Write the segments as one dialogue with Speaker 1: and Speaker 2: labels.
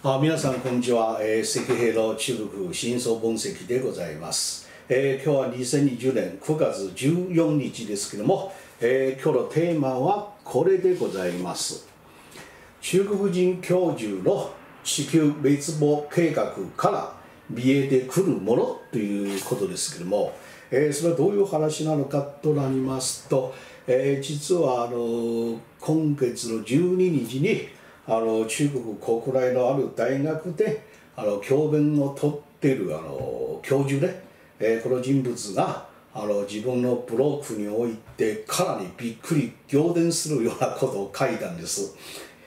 Speaker 1: あ皆さんこんにちは、えー、赤兵の中国真相分析でございます、えー今日は2020年9月14日ですけども、えー今日のテーマはこれでございます。中国人教授の地球滅亡計画から見えてくるものということですけども、えーそれはどういう話なのかとなりますと、えー実はあの今月の12日にあの中国国内のある大学であの教鞭を取っているあの教授ね、えーこの人物があの自分のブロックにおいてかなりびっくり仰天するようなことを書いたんです。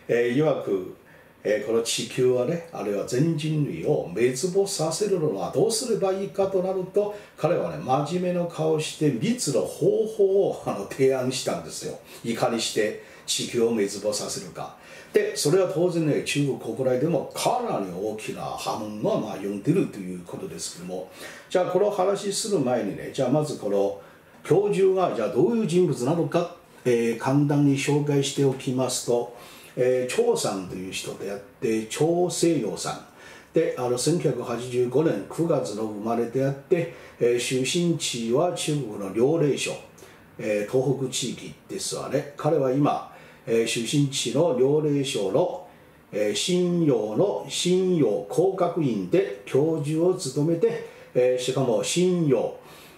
Speaker 1: えー、いわく、えーこの地球はねあるいは全人類を滅亡させるのはどうすればいいかとなると彼はね真面目な顔して3つの方法をあの提案したんですよいかにして地球を滅亡させるかでそれは当然ね中国国内でもかなり大きな波紋がまあ呼んでるということですけども。じゃあこの話する前にねじゃあまずこの教授がじゃあどういう人物なのか、えー簡単に紹介しておきますと、えー張さんという人であって張西洋さん。であの1985年9月の生まれであって、えー出身地は中国の遼寧省、えー東北地域ですわね。彼は今、えー出身地の遼寧省の、えー新陽の新陽工学院で教授を務めて、えーしかも新陽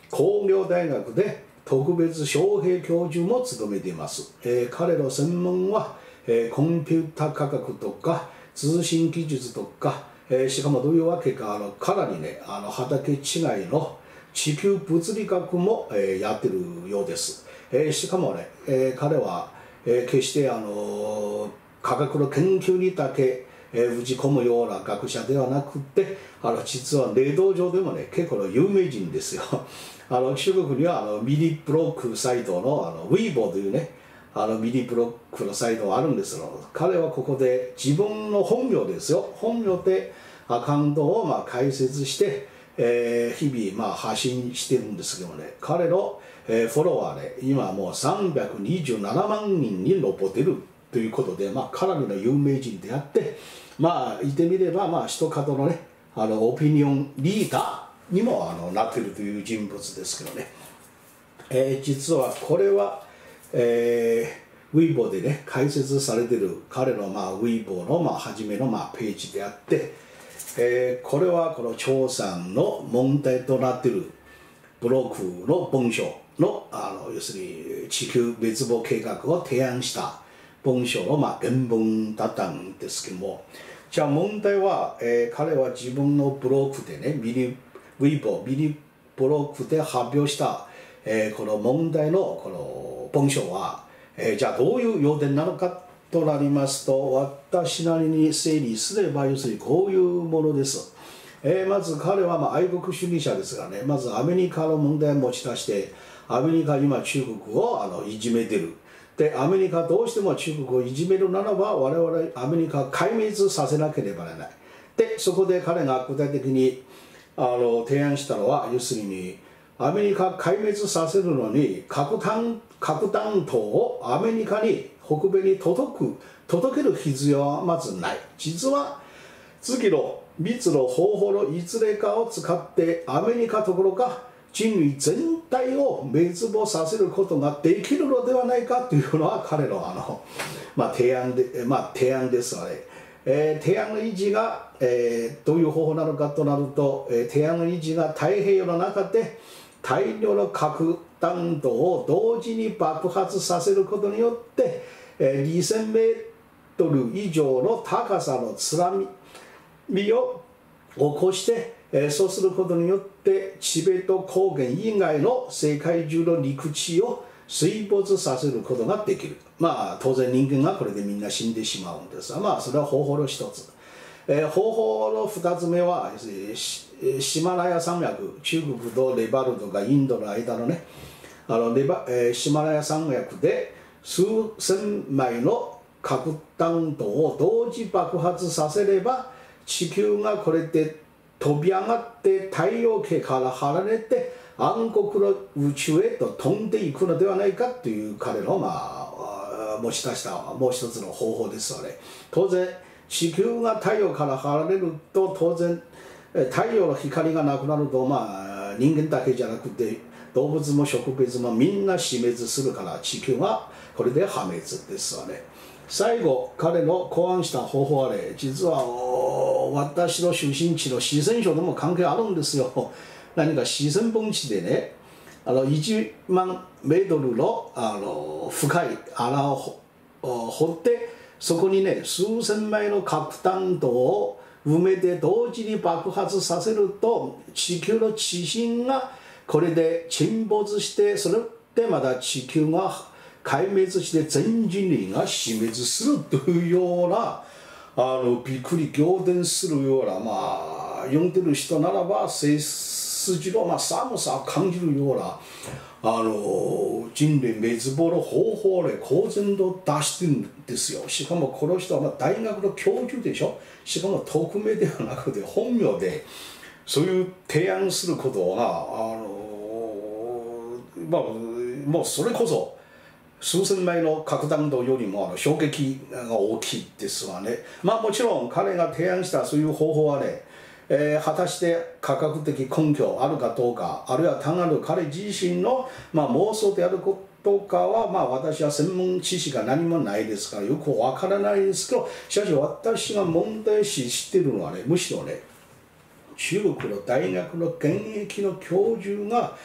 Speaker 1: 工業大学で特別招聘教授も務めています、えー彼の専門は、えーコンピュータ科学とか通信技術とか、えーしかもどういうわけかあのかなりねあの畑違いの地球物理学も、えーやってるようです、えーしかもね、えー彼は、えー決してあの科学の研究にだけえー打ち込むような学者ではなくてあの実は霊道上でもね結構の有名人ですよ。あの中国にはあのミニブロックサイトのあのウィーボーというねあのミニブロックのサイトがあるんですよ。彼はここで自分の本名ですよ。本名でアカウントをまあ開設して、えー日々まあ発信してるんですけどね。彼の、えーフォロワーね今もう327万人に上ってるということで、まあ、かなりの有名人であってまあ言ってみればまあ一方のねあのオピニオンリーダーにもあのなってるという人物ですけどね、えー実はこれは、えーウィーボーでね解説されてる彼の、まあ、ウィーボーの、まあ、初めの、まあ、ページであって、えーこれはこの張さんの問題となってるブロックの文章。のあの要するに地球滅亡計画を提案した文章の、まあ、原文だったんですけどもじゃあ問題は、えー彼は自分のブログでねミニウィーボーミニブログで発表した、えーこの問題のこの文章は、えーじゃあどういう要点なのかとなりますと私なりに整理すれば要するにこういうものです。えーまず彼はまあ愛国主義者ですがねまずアメリカの問題を持ち出してアメリカ今中国をあのいじめてる。でアメリカどうしても中国をいじめるならば我々アメリカを壊滅させなければならない。でそこで彼が具体的にあの提案したのは要するにアメリカ壊滅させるのに核弾核弾頭をアメリカに北米に届く届ける必要はまずない。実は次の3つの方法のいずれかを使ってアメリカどころか人類全体を滅亡させることができるのではないかというのは彼のあの、まあ、提案で、まあ、提案ですので、えー提案の維持が、えーどういう方法なのかとなると、えー提案の維持が太平洋の中で大量の核弾頭を同時に爆発させることによって、えー2000メートル以上の高さの津波を起こして、えーそうすることによってチベット高原以外の世界中の陸地を水没させることができる。まあ当然人間がこれでみんな死んでしまうんですがまあそれは方法の一つ、えー方法の二つ目はシマラヤ山脈中国とレバルとかインドの間のねあのレバ、えーシマラヤ山脈で数千枚の核弾頭を同時爆発させれば地球がこれで飛び上がって太陽系から離れて暗黒の宇宙へと飛んでいくのではないかという彼のまあ持ち出したもう一つの方法ですよね当然地球が太陽から離れると当然太陽の光がなくなるとまあ人間だけじゃなくて動物も植物もみんな死滅するから地球はこれで破滅ですわね最後彼の考案した方法はね実は私の出身地の四川省でも関係あるんですよ。何か四川盆地でねあの1万メートルのあの深い穴を掘ってそこにね数千枚の核弾頭を埋めて同時に爆発させると地球の地震がこれで沈没してそれでまた地球が壊滅して全人類が死滅するというようなあのびっくり仰天するようなまあ読んでる人ならば背筋のまあ寒さを感じるようなあの人類滅亡の方法で公然と出してるんですよ。しかもこの人はまあ大学の教授でしょ？しかも匿名ではなくて本名でそういう提案することがあのまあもうそれこそ数千枚の核弾頭よりもあの衝撃が大きいですわね。まあもちろん彼が提案したそういう方法はねえー、果たして科学的根拠あるかどうかあるいは単なる彼自身の、まあ、妄想であることかは、まあ、私は専門知識が何もないですからよくわからないですけどしかし私が問題視しているのはねむしろね中国の大学の現役の教授が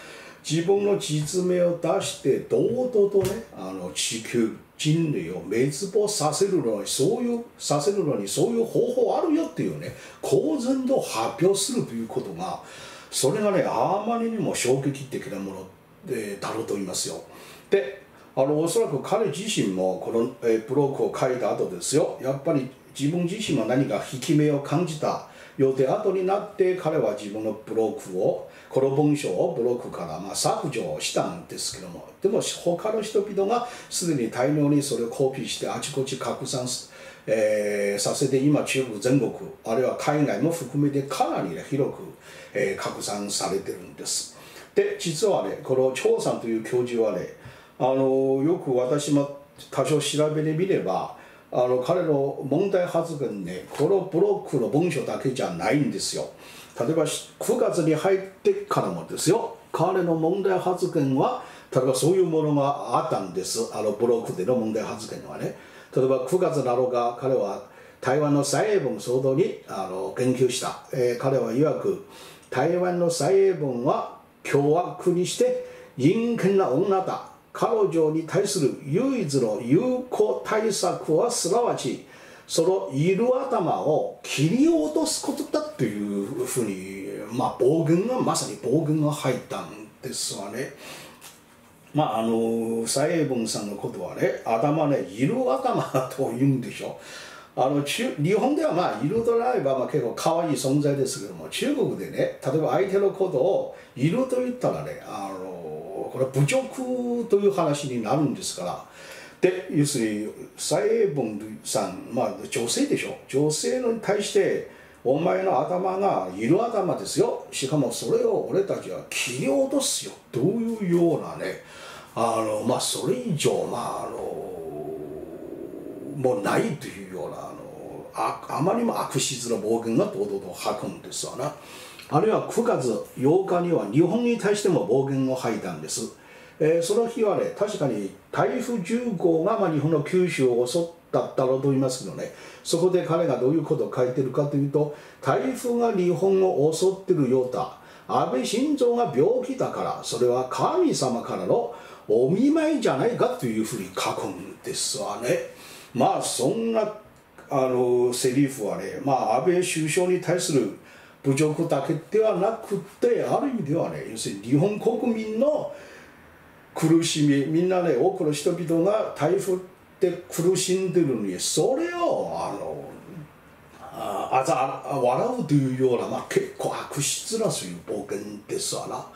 Speaker 1: 自分の実名を出して堂々とねあの地球人類を滅亡させるのにそういうさせるのにそういう方法あるよっていうね公然と発表するということがそれがねあまりにも衝撃的なものでだろうと言いますよ。であのおそらく彼自身もこの、えブログを書いた後ですよやっぱり自分自身も何か引き目を感じたよって後になって彼は自分のブログをこの文章をブログからま削除したんですけどもでも他の人々がすでに大量にそれをコピーしてあちこち拡散えー、させて今中国全国あるいは海外も含めてかなり、ね、広く、えー、拡散されてるんです。で実はねこの張さんという教授はねあのよく私も多少調べてみればあの彼の問題発言ねこのブロックの文章だけじゃないんですよ。例えば9月に入ってからもですよ。彼の問題発言は例えばそういうものがあったんです。あのブロックでの問題発言はね。例えば9月7日彼は台湾の蔡英文騒動にあの言及した、えー、彼は曰く台湾の蔡英文は凶悪にして陰険な女だ。彼女に対する唯一の有効対策はすなわちそのいる頭を切り落とすことだというふうに、まあ、暴言がまさに暴言が入ったんですわね。まああの蔡英文さんのことはね頭ねいる頭と言うんでしょ。あの中日本ではまあいるとなればまあ結構可愛い存在ですけども中国でね例えば相手のことをいると言ったらねあのこれは侮辱という話になるんですから。で要するに蔡英文さんまあ女性でしょ。女性に対してお前の頭がいる頭ですよ。しかもそれを俺たちは切り落とすよ。というようなね。あのまあそれ以上まああのもうないというようなあのああまりにも悪質な暴言が堂々と吐くんですわな。あるいは9月8日には日本に対しても暴言を吐いたんです、えー、その日はね確かに台風10号がまあ日本の九州を襲っただろうと言いますけどね。そこで彼がどういうことを書いてるかというと台風が日本を襲ってるようだ。安倍晋三が病気だからそれは神様からのお見舞いじゃないかというふうに書くんですわね。まあそんなあのセリフはねまあ安倍首相に対する侮辱だけではなくてある意味ではね要するに日本国民の苦しみみんなね多くの人々が台風で苦しんでるのにそれをあのあざ笑うというような、まあ、結構悪質なそういう暴言ですわな。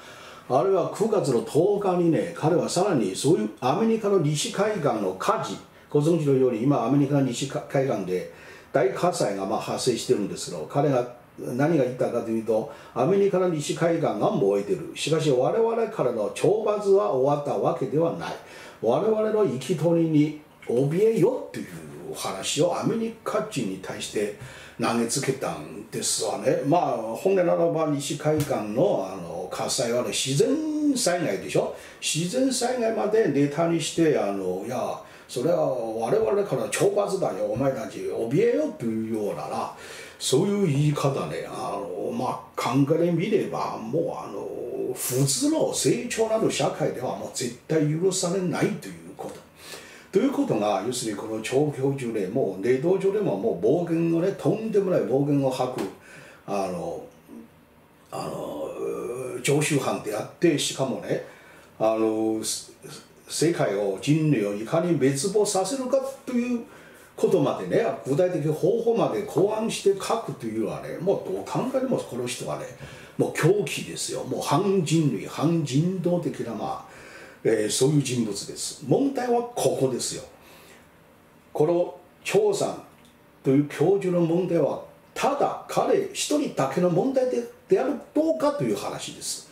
Speaker 1: あるいは9月の10日にね彼はさらにそういうアメリカの西海岸の火事ご存知のように今アメリカの西海岸で大火災がまあ発生してるんですけど彼が何が言ったかというとアメリカの西海岸が燃えてる。しかし我々からの懲罰は終わったわけではない。我々の生き取りに怯えよという話をアメリカ人に対して投げつけたんですわね。まあ本来ならば西海岸のあの火災はね自然災害でしょ。自然災害までネタにしてあのいやそれは我々から懲罰だよ。お前たち怯えよというようななそういう言い方ねあのまあ考えてみればもうあの普通の成長なる社会ではもう絶対許されないということ。ということが要するにこの長教授でもう霊道上でももう暴言をねとんでもない暴言を吐くあのあの常習犯であってしかもねあの世界を人類をいかに滅亡させるかということまでね具体的方法まで考案して書くというのはねもうどう考えてもこの人はねもう狂気ですよ。もう反人類反人道的なまあ、えー、そういう人物です。問題はここですよ。この張さんという教授の問題はただ彼一人だけの問題でであるどうかという話です。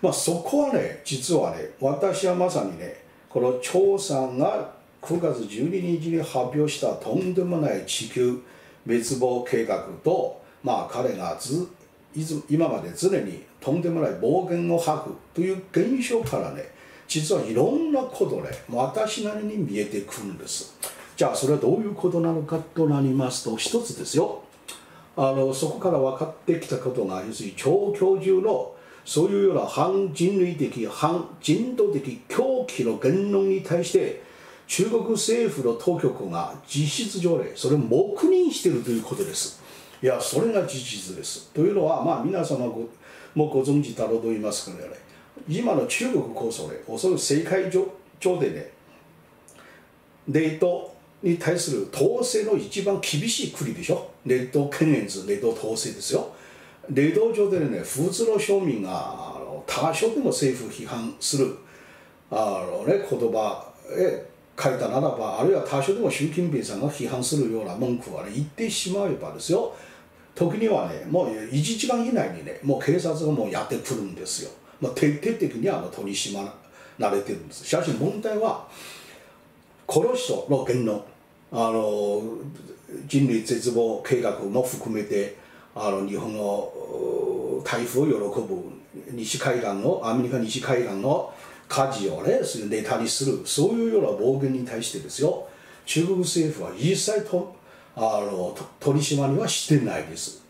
Speaker 1: まあ、そこはね実はね私はまさにねこの張さんが9月12日に発表したとんでもない地球滅亡計画と、まあ、彼がず今まで常にとんでもない暴言を吐くという現象からね実はいろんなことね私なりに見えてくるんです。じゃあそれはどういうことなのかとなりますと一つですよ。あのそこから分かってきたことが要するに超教授のそういうような反人類的反人道的狂気の言論に対して中国政府の当局が実質上でそれを黙認しているということです。いやそれが事実です。というのはまあ皆様ごもご存知だろうと言いますけどね今の中国こそねおそらく世界上でねデートに対する統制の一番厳しい国でしょレッド検閲レッド統制ですよレッド上でね普通の庶民が多少でも政府批判するあの、ね、言葉へ書いたならばあるいは多少でも習近平さんが批判するような文句は、ね、言ってしまえばですよ。時にはねもう1時間以内にねもう警察がもうやってくるんですよ、まあ、徹底的にあの取り締まられてるんです。しかし問題はこの人の言論あの人類絶望計画も含めてあの日本の台風を喜ぶ西海岸のアメリカ西海岸の火事をねネタにするそういうような暴言に対してですよ。中国政府は一切とあの取り締まりはしてないです。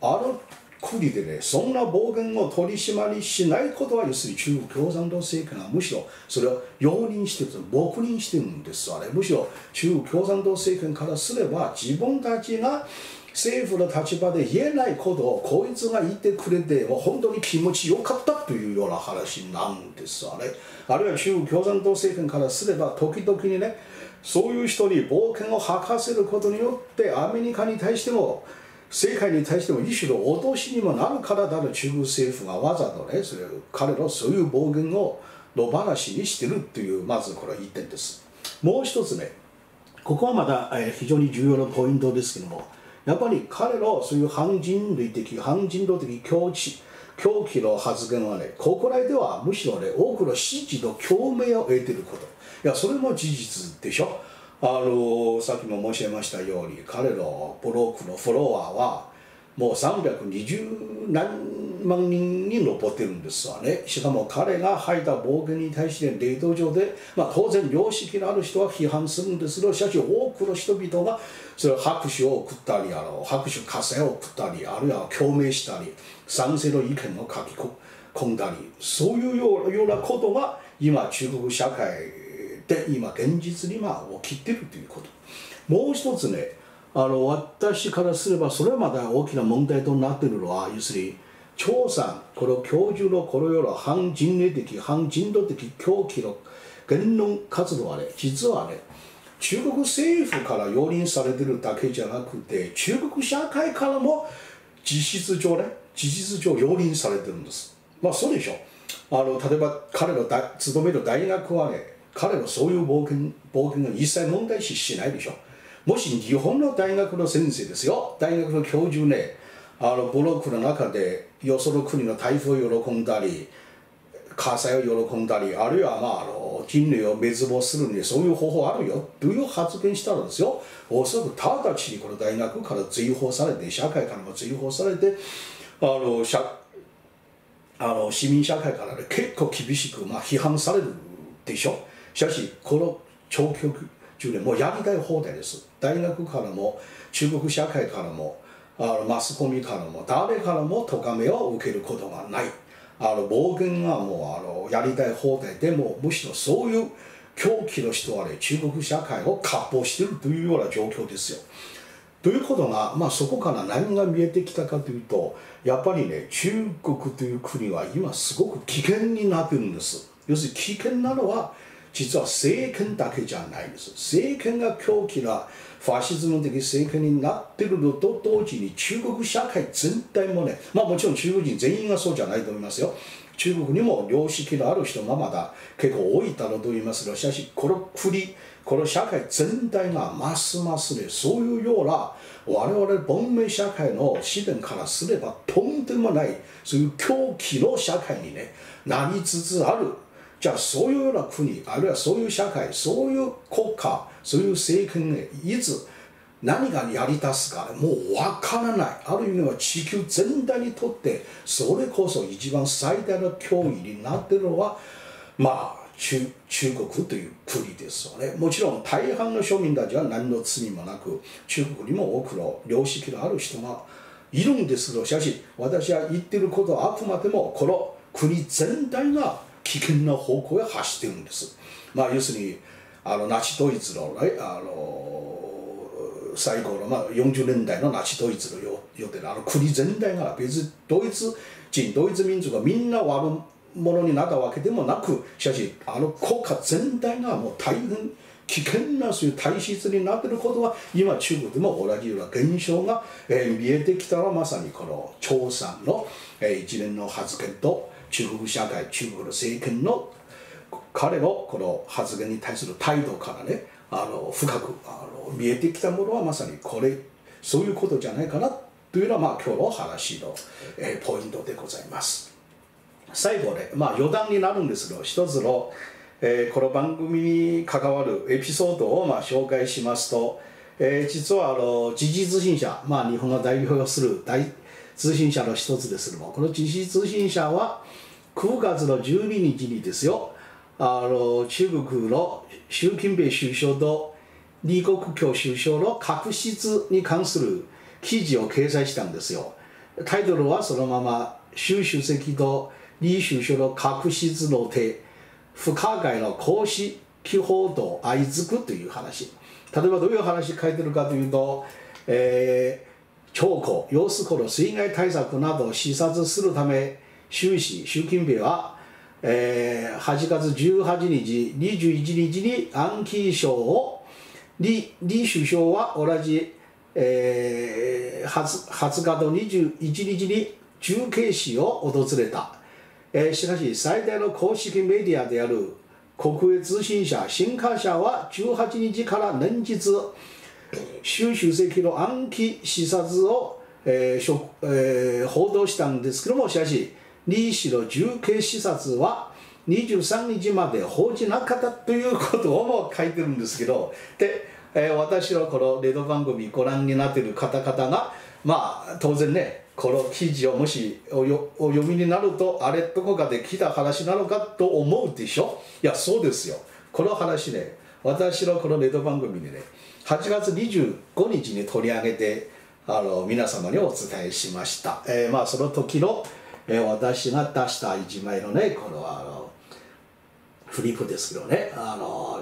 Speaker 1: あの国でねそんな暴言を取り締まりしないことは要するに中国共産党政権がむしろそれを容認してる黙認してるんですあれ。むしろ中国共産党政権からすれば自分たちが政府の立場で言えないことをこいつが言ってくれて本当に気持ちよかったというような話なんですあれ。あるいは中国共産党政権からすれば時々にねそういう人に冒険を吐かせることによってアメリカに対しても世界に対しても一種の脅しにもなるからだと中国政府がわざとねそれ彼のそういう暴言を野放しにしてるっていうまずこれは一点です。もう一つねここはまた、え非常に重要なポイントですけどもやっぱり彼のそういう反人類的反人道的狂気狂気の発言はね国内ではむしろね多くの支持と共鳴を得ていること。いやそれも事実でしょ。あのさっきも申し上げましたように彼のブロックのフォロワーはもう320何万人に上ってるんですわね。しかも彼が吐いた暴言に対して冷凍上で、まあ、当然良識のある人は批判するんですけどしかし多くの人々がそれ拍手を送ったりあの拍手喝采を送ったりあるいは共鳴したり賛成の意見を書き込んだりそういうようなことが今中国社会で今現実にまあ起きてるということ。もう一つねあの私からすればそれまで大きな問題となっているのは要するに張さんこの教授のこのような反人類的反人道的狂気の言論活動はね実はね中国政府から容認されてるだけじゃなくて中国社会からも実質上ね事実上容認されてるんです。まあそうでしょ。あの例えば彼の勤める大学はね彼のそういう冒険冒険が一切問題視しないでしょ。もし日本の大学の先生ですよ。大学の教授ねあのブロックの中でよその国の台風を喜んだり火災を喜んだりあるいはまああの人類を滅亡するにそういう方法あるよ。という発言したらですよ。おそらく直ちにこの大学から追放されて社会からも追放されてあの社あの市民社会から、ね、結構厳しく、まあ、批判されるでしょ。しかしこの長期中でもうやりたい放題です。大学からも中国社会からもあのマスコミからも誰からも咎めを受けることがない。あの暴言がもうあのやりたい放題でもむしろそういう狂気の人はね中国社会を割烹しているというような状況ですよ。ということが、まあ、そこから何が見えてきたかというとやっぱりね中国という国は今すごく危険になってるんです要するに危険なのは実は政権だけじゃないんです。政権が狂気なファシズム的政権になっているのと同時に中国社会全体もねまあもちろん中国人全員がそうじゃないと思いますよ。中国にも良識のある人がまだ結構多いだろうと言いますがしかしこの国この社会全体がますますねそういうような我々文明社会の視点からすればとんでもないそういう狂気の社会にねなりつつあるじゃあそういうような国あるいはそういう社会そういう国家そういう政権ねいつ何がやりだすかもうわからない。ある意味では地球全体にとってそれこそ一番最大の脅威になってるのはまあ中中国という国ですよね。もちろん大半の庶民たちは何の罪もなく中国にも多くの良識のある人がいるんですけどしかし私は言ってることはあくまでもこの国全体が危険な方向へ走ってるんです。まあ要するにあのナチドイツの,、ね、あの最後の、まあ、40年代のナチドイツのようであの国全体が別ドイツ人ドイツ民族がみんな悪者になったわけでもなくしかしあの国家全体がもう大変危険なそういう体質になっていることは今中国でも同じような現象が、えー、見えてきたらまさにこの張さんの、えー、一連の発言と中国社会中国の政権の彼のこの発言に対する態度からねあの深くあの見えてきたものはまさにこれそういうことじゃないかなというのはまあ今日の話の、えー、ポイントでございます。最後ね、まあ、余談になるんですけど一つの、えー、この番組に関わるエピソードをまあ紹介しますと、えー、実はあの時事通信社、まあ、日本が代表する大通信社の一つです。けどもこの時事通信社は9月の12日にですよ。あの中国の習近平首相と李克強首相の確執に関する記事を掲載したんですよ。タイトルはそのまま習主席と李首相の確執の手不可解の公式報道相づくという話。例えばどういう話書いてるかというと、え兆候要するこの水害対策などを視察するため習氏習近平は、えー、8月18日21日に暗記賞を李李首相は同じ、えー、20, 20日と21日に中継市を訪れた。えー、しかし最大の公式メディアである国営通信社新華社は18日から連日習主席の暗記視察を、えーえー、報道したんですけどもしかし李氏の重慶視察は23日まで報じなかったということをも書いてるんですけどで、えー、私のこのレド番組ご覧になっている方々がまあ当然ねこの記事をもしおお読みになるとあれどこかで聞いた話なのかと思うでしょ？いやそうですよ。この話ね私のこのネット番組でね8月25日に取り上げてあの皆様にお伝えしました、えー、まあその時の、えー、私が出した一枚のねこのあのフリップですけどねあの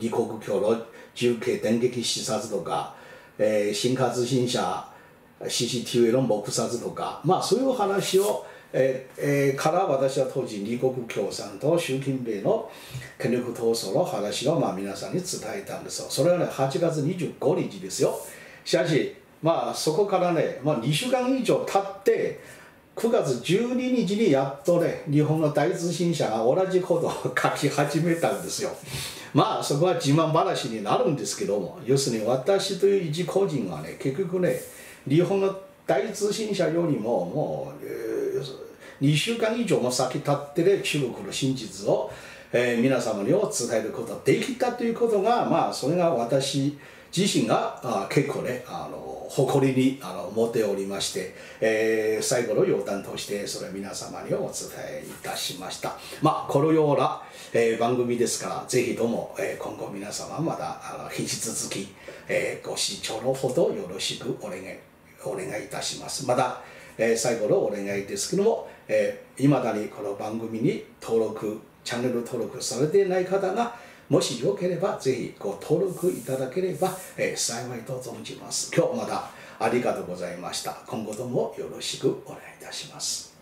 Speaker 1: 李克強の重慶電撃視察とか、えー、新華通信社 CCTV の黙殺とか、まあ、そういう話を、ええ、から私は当時李克強さんと習近平の権力闘争の話を、まあ、皆さんに伝えたんですよ。それはね8月25日ですよ。しかし、まあ、そこからね、まあ、2週間以上経って9月12日にやっとね日本の大通信社が同じことを書き始めたんですよ。まあそこは自慢話になるんですけども要するに私という一個人はね結局ね日本の大通信社よりももう、えー、2週間以上も先経ってる中国の真実を、えー、皆様にを伝えることができたということがまあそれが私自身があ結構ねあの誇りにあの持っておりまして、えー、最後の要談としてそれ皆様にお伝えいたしました。まあこのような、えー、番組ですからぜひとも、えー、今後皆様まだあの引き続き、えー、ご視聴のほどよろしくお願いお願いいたします。また、えー、最後のお願いですけども、えー、だにこの番組に登録チャンネル登録されていない方がもしよければぜひご登録いただければ、えー、幸いと存じます。今日またありがとうございました。今後ともよろしくお願いいたします。